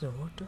The water?